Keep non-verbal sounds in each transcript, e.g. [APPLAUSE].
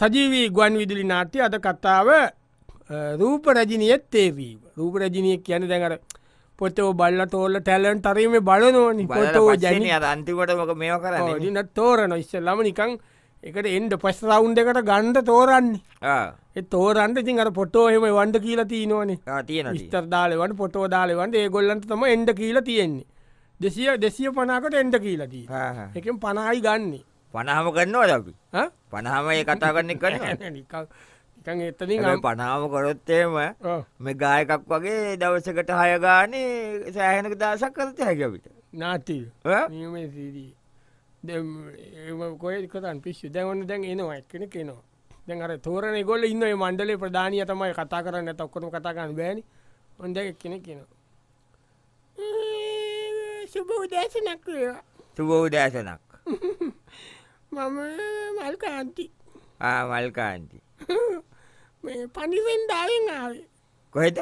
සජීවී ගුවන් විදුලි නාට්‍ය අද කතාව රූප රජිනියත් ඒවී රූප රජිනිය කියන දැඟර පොතෝ බල්ල තෝල්ල ටැලන් තරීම බලනෝනි. පොතෝ ජැනි අද අන්තිමට මොක මේව කරන්න? දින තෝරන ඉස්සල්ලම නිකං එකට එන්ඩ පස් රවුන්් එකට ගණ්ඩ තෝරන්නේ. තෝරන්ට ඉතින් අර පොටෝ එම වන්ඩ කියල තියනවනේ තියෙන ස්තර දාලවට පොටෝ දාලවන්ට ඒ ගොල්ලන්ට තම එන්ඩ කියල තියෙන්නේ. දෙසිය දෙසිය පනාකට එන්ඩ කියලදී එකෙන් පනායි ගන්නේ පනහම කරනවා අපි? පනහම ඒ කතා කරන්න නිකං එතනින් පනාම කොරොත්තේම මේ ගායකක් වගේ දවසකට හයගානේ සෑහෙනක දසක් කරත හැකවිට නාතිය නියමේ සීදී. කොය කරන් පිස්සු. දැවන්න දැන් එනවා එක්කෙන කෙනවා දැන් අර තෝරන ගොල ඉන්න මණ්ඩලේ ප්‍රධානය තමයි කතා කරන්න තොක්කන කතාගන්න බෑනි. ඔොන්ද එක්කෙන කෙනවා සුබ උදෑසනක් තුබ උදෑසනක් [LAUGHS] මම මල්කාන්ති මල්කාන්ති [LAUGHS] මේ පනිවෙන්ඩාවෙන් ආවේ. කොහෙද?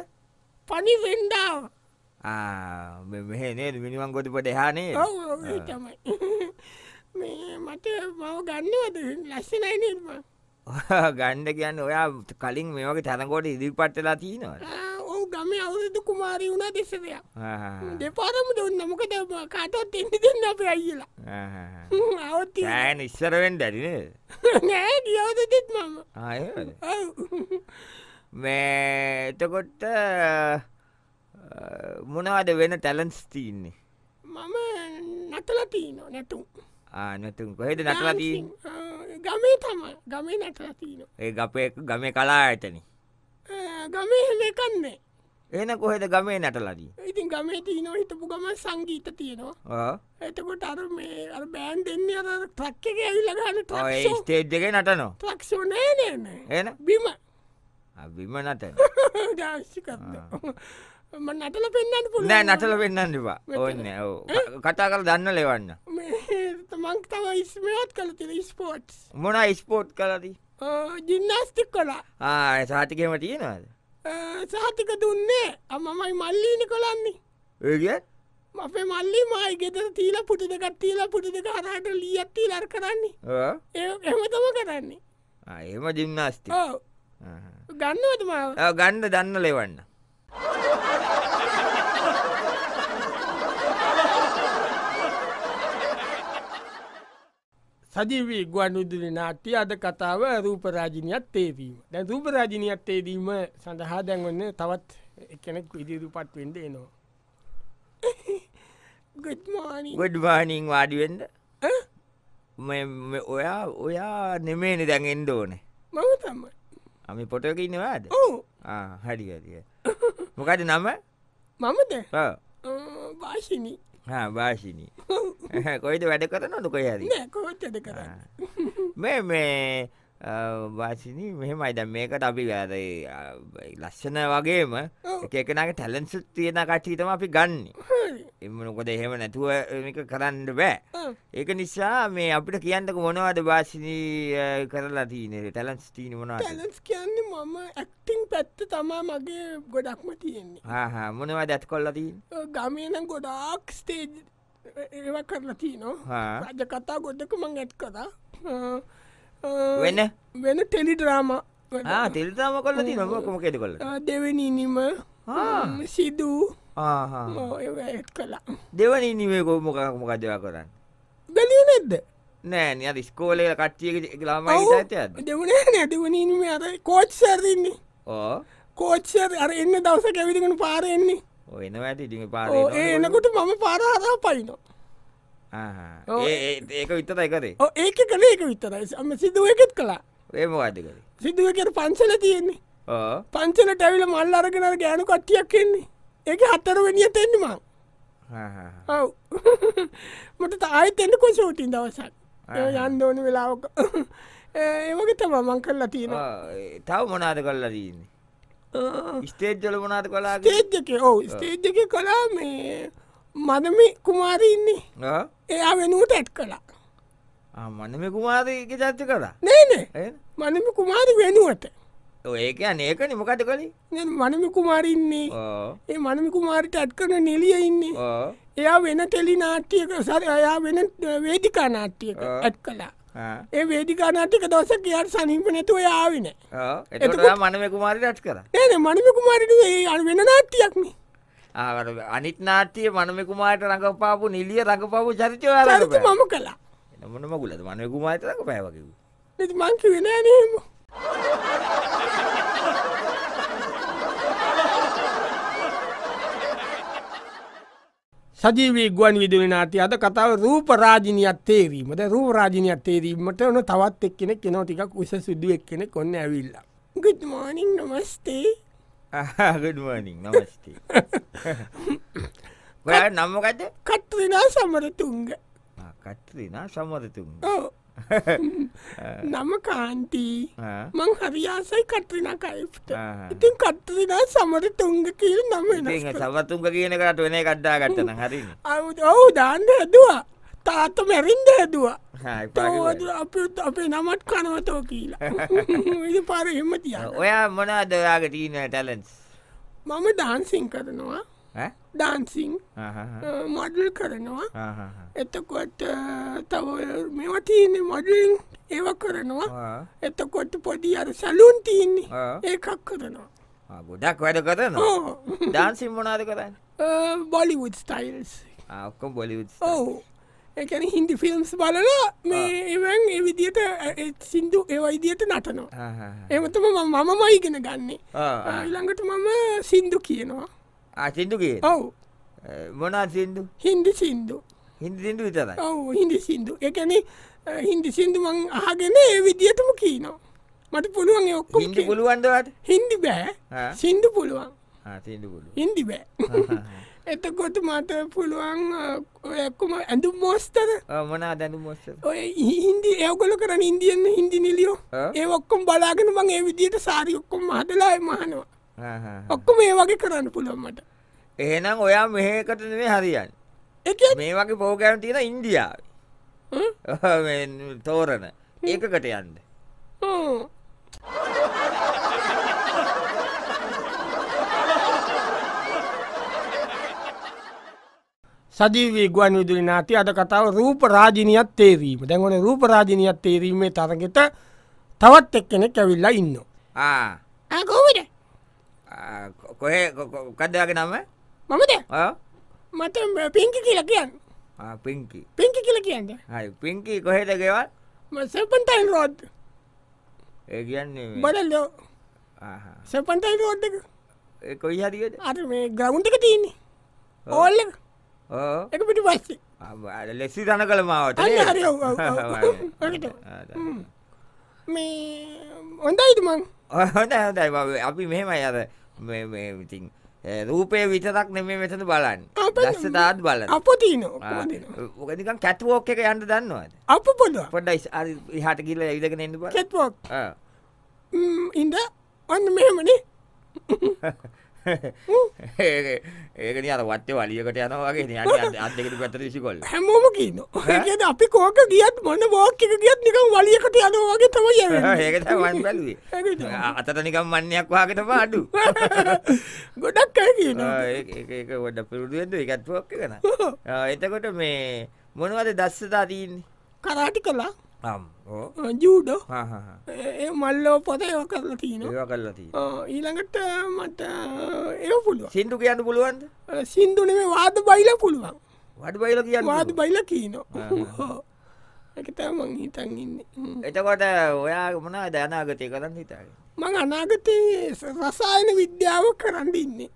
පනිවෙන්ඩාව මෙහනේ මිනිවන් ගොඩි පට හානේ තමයි. [LAUGHS] මේ මට මව ගන්නවද? ලස්සනයි නිර්ම [LAUGHS] ගණ්ඩ කියන්න ඔයා කලින් මේක තැනකොට ඉදිරිපට්ටලා තියනවා ගම අවුදු කුමාරී වුණා දෙසදයක් දෙපාරම දුන්න. මොකද කාටත් එන්න දෙන්න අප අයිලා අවත් ඉස්සරවෙන් දැරින නෑ ගියවදතිත් මම. මේ එතකොට්ට මොනවාද වෙන ටැලන්ස් තියන්නේ? මම නටලතිීන නැතුම් ආනතුන් කොහෙද නටලතිී ගමේ තම ගමේ නැටලතිීන ඒ ගපය ගම කලා ඇතන ගමේ හෙලකන්නේ එන කොහෙද ගමේ නැටලදී? ඉතින් ගමේ තියන හිටපු ගම සංගීත තියෙනවා. එතකොට අර මේ අර බෑන් දෙන්න අර ට්‍රක්ක එක ඇවිලගන්න ස්ටේජ්ජක නටනවා. ට්‍රක්ෂෝ නෑනෑන එන? බිම. බිම නට නටල පෙන්න්නට පුළ නෑ නටල පෙන්න්නන්නවා ඕන්න කතා කල දන්න ලෙවන්න. මං තම ඉස්මයත් කල තින ස්පෝට්ස් මොන ස්පෝට් කලදී ජින්නස්තික් කලා ආ සාතිකම තියෙනවාද සාතික දුන්නේ. අමමයි මල්ලීනි කොලන්නේ ඒගත් අපේ මල්ලි මයි ගෙතර තීල පුටි දෙකත් තිීල පුටි දෙක හරට ලියත්ති ලර් කරන්නේ. එහමතම කරන්නේ. එම ජිම්නාස්ති ගන්නවතම ගණ්ඩ දන්න ලෙවන්න සජීවී ගුවන් උදුරි නාට්‍ය අද කතාව රූපරාජිනියත් ඒවීම දැ රූපරාජිනියත් ඒදීම සඳහා දැන්වන්න තවත් එකනෙක් ඉදිරිපත් වෙන්ඩ එනවා. [LAUGHS] ගොඩ්වානිං වාඩිවෙන්ඩ ඔයා ඔයා නෙමේනි දැන් එන්ඩ ඕනේ. මම තම අපි පොටක ඉන්නවාද හරි හරිය මොකද නම? මමද භාෂිනී භාෂිනී [LAUGHS] කොයිද වැඩ කරන නොක යද කෝටද කරන්න මේ මේ වාසිනී මෙහෙමයි. දැ මේකට අපි වැද ලස්සන වගේම එකනගේ ටැලන්සුත් තියෙන කට්ටීතම අපි ගන්න. එමනකොද එහෙම නැතුව එක කරන්න බෑ. ඒක නිසා මේ අපිට කියන්නක මොනවද වාසිනී කරලා තියනෙ ටැලන්ස් තිීන මොනා ටැලන්ස් කියන්නේ මම ඇක්ටිං පැත්ත තමා මගේ ගොඩක්ම තියෙන්නේ. හා මොනවා දැත් කොල්ල දී ගමයනම් ගොඩාක් ස්ටේජ් ඒව කරලා තියනවා රජ කතා ගොඩක මං ඇත් කතා වෙන්න වෙන? ටෙලිඩ්‍රාම තෙල්තාම කොල්ල ති නොකොම කෙට කොල්ල දෙවනීනිම සිදූ. ඇත් කලා දෙවනි නිවේ කොමොක මොකදවා කරන්න? බැලිය නැද්ද? නෑ අද ස්කෝලය කට්ටිය ලාම දෙවන නැතිවනීම අර කෝච් සැරදින්නේ ඕ කෝච්චර අර එන්න දවස කැවිදිගෙන පාරෙන්නේ එනවා ඇති ඉටි පාර එනකොට මම පාරහරා පයිනවා ඒක විත්තතයි කරේ? ඒක කළේ එක විතරයි. අම සිදුව එකෙත් කලා ඒ මොවාද කර? සිදුවකට පංසල තියෙන්නේ. පංචල ටැවිල මල් අරගෙනර ගෑනු කට්ටියක් කෙන්නේ ඒක හත්තර වනිියට එන්නම ඔව්. [LAUGHS] මට තායිත එන්න කොසෝටින් දවසක්. යන්න ඕන වෙලාවක. [LAUGHS] ඒවගේ තම මං කරලා තියෙනවා තව මොනාද කරලා තියන්නේ ස්ටේජ්ජල මොනාද කලා ස්ටේජ්ජක ඔවු ස්ටේජ් එක කලා මේ මදමි කුමාරීන්නේ එයා වෙනුවට ඇත් කලා මනම කුමාරක චත්ත කලා නේනේ මනමි කුමාරි වෙනුවට. ඒක ඒක නිමකට කලින් මනමි කුමාරන්නේ ඒ මනමි කුමාරිට ඇත් කරන නෙලිය ඉන්නේ. එයා වෙන ටෙලි නාට්‍යයක සර එයා වෙන වේදිකා නාට්‍යයක ඇත් කලා ඒ වේදිකානාටික දවස කියට සනිප නැතුව යාවින එතකොට මනම කුමාරි රට් කර. ඒන මනිම කුමාරිට ඒ අ වෙන නාට්ටියක්නේ අනිත් නාට්‍යය මනම කුමාට රඟපාපු නිලිය රඟපාපු චරිතය චරිත මම කලා මොනම ගුලද මනම කුමාට රඟ පැවකිව මංකි වෙන සජීවී ගුවන් විදුලි නාති අද කතාව රූප රාජිනියත් තේරීමද රූ රාජිනියත් තේරීමට ඕන තවත් එක්කෙනෙක් කෙනෝ ටිකක් උස සුදු එක්කෙනෙ කොන්න ඇවිල්ලා. ගුඩ් මෝනිින් නමස්තේ ගඩුවනිින් නමස්ති ඔය නම්මකද කට්ටනා සමරතුන්ග කට්‍රීනා සම්මතතුන් ඕ [LAUGHS] නම කාන්තී. මං හරියාසයි කට්‍රින කයිප්ට ඉතින් කට්‍රිනා සමර තුංග කියල නම සවත්තුන්ක කියනකට වෙන කඩ්ඩා ගත්තන හරි ඔවු දාන්න හැදවා. තාත මැරින්ද හැදවා. අප නමත් කනවතෝ කියලා. [LAUGHS] පාර එම තිය ඔයා මොනාද ඔයාගේ ටීන ටැලන්ස් මම දාන්සිං කරනවා ඩාන්සිං. මොඩල් කරනවා. එතකොට තව මෙවතියන්නේ මොඩලින්. ඒව කරනවා. එතකොට පොඩි අර සලුන් තියන්නේ. ඒකක් කරනවා. ගොඩක් වැඩ කරන ඩාන්සිම් මොනාද කරන්න? බොලිවුඩ් ස්ටයිල්ස්. ඔක්කොම් බොලිවුඩ් ඕ එකන හින්දි ෆිල්ම්ස් බලලා මේ එවන් ඒ විදියට සිින්දු ඒවයිදියට නටනවා. එමතම මම මයිගෙන ගන්නේ. ඊළඟට මම සින්දු කියනවා ආසිින්දු කිය ඔව්. මොනා සිින්දු? හින්දි සින්දු. හින්දි සිින්දු විතරයි. ඔව් හින්දි සින්දු. එකන හින්දි සින්දු මං අහගෙන ඒ විදිහටම කීනවා මට පුළුවන් ඔක්කො හින්දි පුළුවන්දවට හින්දි බෑ. සින්දු පුළුවන්. සිින්දු පුළුව හින්දි බෑ. [LAUGHS] එතකොට මට පුළුවන් ඔයක්කොම ඇඳු මෝස්තර. මනා දැනු මොස්ස ඔය හින්දි ඒවගොල කරන ඉන්දියන්න හින්දි නිලියෝ. ඒ ඔක්කොම් බලාගෙන මං ඒ විදියට සාරි ඔක්කොම් හදලා මහනවා ඔක්කොම ඒ වගේ කරන්න පුළුවන්මට එහෙනම් ඔයා මෙහකට නෙවේ හරියන් එක මේ වගේ පෝගෑම් තියෙන ඉන්දියාව. තෝරන ඒකකට යන්න. සජීවී ගුවන් විදුලි නාති අද කතාව රූප රාජිනියත් තේරීම. දැන්වන රූප රාජිනියත් තේරීමේ තරගෙත තවත් එක්කෙනෙක් ඇවිල්ලා ඉන්න ආගෝවිට කොහේ කදයාගේ නම? මමද? මට පිංකි කියල කියන්න. පිංකි. පිංකි කියල කියන්න. හයි පිංකි කොහෙද ගෙවල්? සපන්ටයින් රෝඩ් ඒ කියන්නේ බඩල්ලෝ. සපන්ටයින් රෝඩ් එක. කොයි හරිද අර මේ ග්‍රවුන්ට එක තියන්නේ. ඕල්ල එක. පිටි පස්සේ. ලෙස්සි තන කළ මාවට මේ හොඳයිද මං? හොඳ හොඳයි. අපි මෙහෙමයි අර ඉතින් රූපය විතරක් නෙමේ මෙතන බලන්න. දස්සතාත් බල අප තියන ඕකනිකන් කැටවෝක් එක යන්න දන්නවාද? අප පොඩ පොඩ්ඩයි හට කියල ඉදගෙන එන්න කෙත්වෝක් ඉන්ද ඔන්න මෙහෙමනේ [LAUGHS] [LAUGHS] ඒකන අර වත්ත වලියකට යනවාගේ අදකට පැතර සිකොල් හැමෝම කියන්න ඒද අපි කෝක ගියත් මොන්න බෝක්ක ගියත් නිකම් වලියකට යනවාගේ තම ඒකට වන් බැලුවේ. අතට නිකම් මන්නයක් වාකට පාඩු [LAUGHS] ගොඩක් කියන ඒක ොඩ පිරුදුවෙන්ද එකත්වෝක්ක කන එතකොට මේ මොනවද දස්සතා තියන්නේ? කරාටි කලා ජූඩෝ මල්ලෝ පොත ඒව කරලා තියන ඒවා කරලා තිය ඊළඟට මට ඒ පුළුව සිින්දු කියන්න පුළුවන්ද? සිින්දුනේ වාද බයිල පුළුවන්. වඩ බයිල කියන්න වාද බයිල කියනවා. එකත මං හිතන් ඉන්න. එතකොට ඔයා මොනා දැනාගතය කරන්න හිතාගේ මං අනාගතයේ රසායන විද්‍යාව කරන්න ඉන්නේ.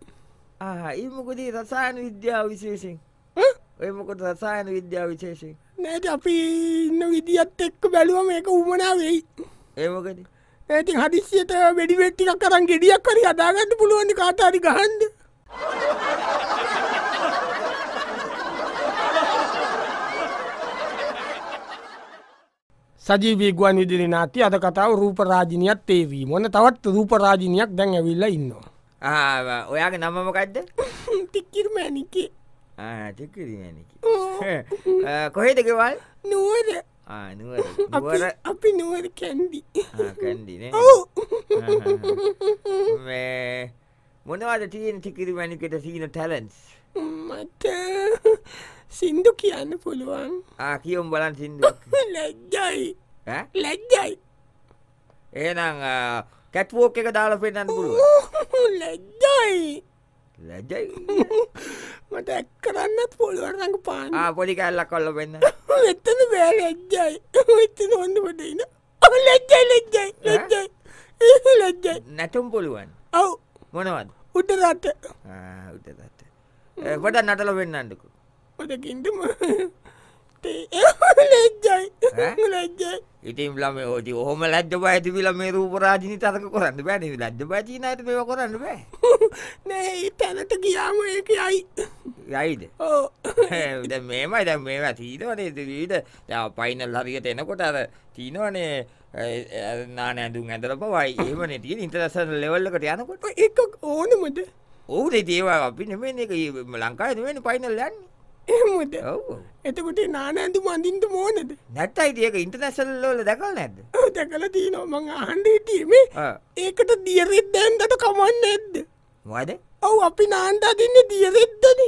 ඒමකොදී රසායන විද්‍යාව විශේෂෙන් ඔය මොකොට රසායන විද්‍යාව විශේෂෙන් නෑට අපි ඉන්න විදිියත් එක්ක බැලුව මේක උමනා වෙයි. ඒමකද ඇති හදිසියට වැඩිවෙට්ටික් කරන් ගෙඩියක් කරි අදාගන්න පුළුවන්ි කාටරි ගහන්ද සජීවී ගුවන් විදිරි නාති අද කතාව රූපරාජිනියත් ඒවී මොන තවත් රූපරාජිනියක් දැන් ඇවිල්ල ඉන්නවා? ඔයාගේ නම්මමකක්ද තික්කිරමැනිකේ [LAUGHS] ටික්කිරීමැනිකි [LAUGHS] කොහෙද ගෙවල් නුවර. නුවර. අපි නුවර කැන්ඩි. කැන්ඩින [LAUGHS] මේ මොනවාද තියෙන ටිකිරි මැනිකට සීන ටැලන්ස් මට සින්දු කියන්න පුළුවන්. ආ කියවම් බලන් සිින්දු ලැජ්ජයි? ලැජ්ජයි. එහෙනම් කැට්වෝක් එක දාලා පෙන්න්න පුළුව ලැජ්ජයි. ලැජයි මට ඇක් කරන්නත් පොළුවරඟ පාන පොඩි කැල්ලක් කොල්ල පෙන්න්න එත්තන බෑ ලැජ්ජයි. එතන ඔන්නටඉන ලැජ්ජයි ලැජ්ජයි ලැජ්ජයි. ලැජ්ජයි. නැටුම් පුළුවන්. ඔව්. මොනවද? උඩරට උටදත් පොට නටල වෙන්නන්නකු ඔටකින්ටම ලැජ්ජයි. ලැජ්ජයි. ඉතින් ලම ෝති හොම ලජ්ජ ඇතිවිල මේ රූපරාජිනි තරක කරන්න බෑ ලජ්ජ පචීනයට මේ කරන්න බෑ. [LAUGHS] නෑ තැනට ගියාම ඒක යයි. යයිද? ඕ මේමයි. දැ මේවා තීනවනේ දීට පයිනල් හරියට එනකොට අර තිීනවනේ නාන ඇඳුම් ඇදල පවයි ඒමන තිය ඉන්ටරසන් ලෙවල්ලකට යනකොට. එක ඕනමද? ඔහු ඒවා අපි නෙමේ එක ලංකායි වෙන පයිනල් යන්න එහමද? ඔව. එතකොට නාන ඇඳු මඳින්ට මෝනද? නැත්තයි ඒක ඉන්ටර්නැසල්ලෝල දැකල් නැද්ද? දැකල තියනවා. මං ආණ්ඩීටීමේ ඒකට දියරෙත් දැන්දට කමන්න ඇද්ද වද ඔවු අපි නාන්ට අදින්න දියරෙද්දන.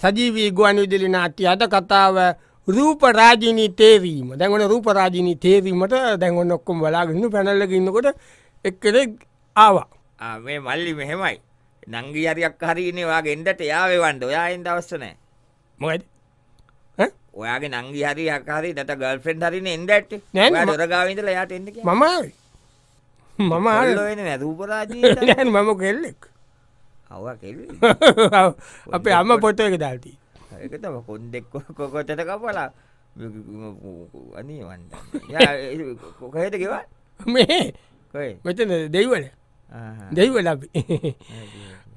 සජීවී ගුවන් විදිලි නාට්‍ය අද කතාව රූපරාජිනී තේරීම. දැන්වන රූපරාජිනී තේරීමට දැන්ගොන්න ඔක්කොම් බලාගන්න පැනල්ලගන්නකොට එක්කෙනෙක් ආවා. මේ මල්ලි මෙහෙමයි. නංගි අරියක් හරිනේවා ගෙන්ඩට යාවේ වන්ඩ ඔයා එන්ට අවස්සනෑ මොකද? ඔයාගේ නංගි හරි අකාරි දට ගල්ෆෙන්් හරින එන්ඩට දොරගාවිඳල යාට එන්න මම. මම ආවේ. න රූපරාජී නෑ, මම කෙල්ලෙක්. අව කෙල් අපේ අම්ම පොට එක දාල්ටී එකතම කොන්දෙක් කොකොතට කපලා? අනී වන්ඩ කොකහෙට ගෙව මේ මෙතන දෙයිවල දෙයිවල අපි.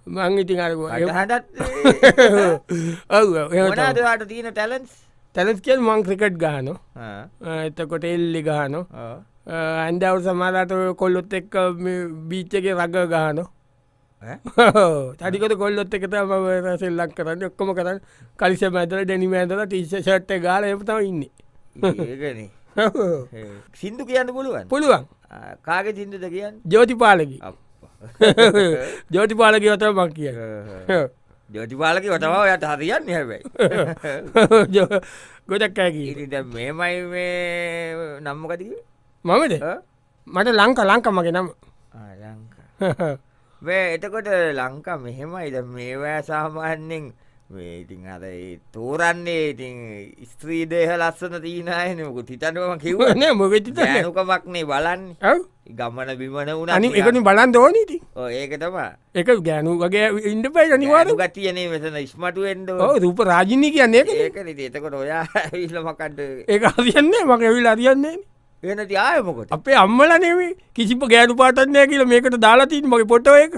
මංගිතින් අරග හටත් ඔව නාදවාට තියෙන ටැලන්ස් තැලස් කියල් මං ක්‍රිකට් ගාන එතකොට එල්ලි ගානො ඇන්දව් සමාලාට කොල්ලොත් එක්ක බීච්චක රග ගානො [LAUGHS] තඩිකට කොල්ලොත් එකත ම සෙල්ලක් කරන්න. ඔක්කොම කරන්න කලිස මැතර ඩැනි මෑතල ටිස්ස ෂට්ට ගාල එපතම ඉන්න. සිින්දු කියන්න පුළුවන් පුළුවන් කාගෙ සිින්දුද කියන්න? ජෝතිපාලකි [LAUGHS] ජෝතිපාලක වතර මක් කිය ජෝතිපාලක වතම යට හරියන්න හැබයි. [LAUGHS] ගොඩක් ඇකි ඉට මේමයි මේ නම්මකතික මමද? මට ලංක ලංක මගේ නම්. ලංකා. [LAUGHS] එතකොට ලංකා මෙහෙමයි. ද මේවෑ සාමාන්‍යෙන් ඉතින් අර තෝරන්නේ ඉතින් ස්ත්‍රීදේහ ලස්සන තිීනයනකු තිතනුවම කිව්ව. [LAUGHS] නෑ මොකෙතිත නුකමක්නේ බලන්න. ගමන බිමන වුණ අනි එකනි බලන් දෝනීති ඒක තමා එක ගෑනු වගේ ඉන්ඩ පයි අනිවාර ගතියනේ මෙතන ස්මටුවෙන්ඩ රූප රාජිනය කියන්නේ ඒක එතකොට ඔයා ඉල්ලමකන්ට ඒ අතියන්නේ මක ඇවිල් අරියන්නේ එනති ආයමකොට අපේ අම්මල නෙවේ කිසිප ගෑනු පාටන්නය කියල මේකට දාලාතින් මගේ පොට්ටෝ එක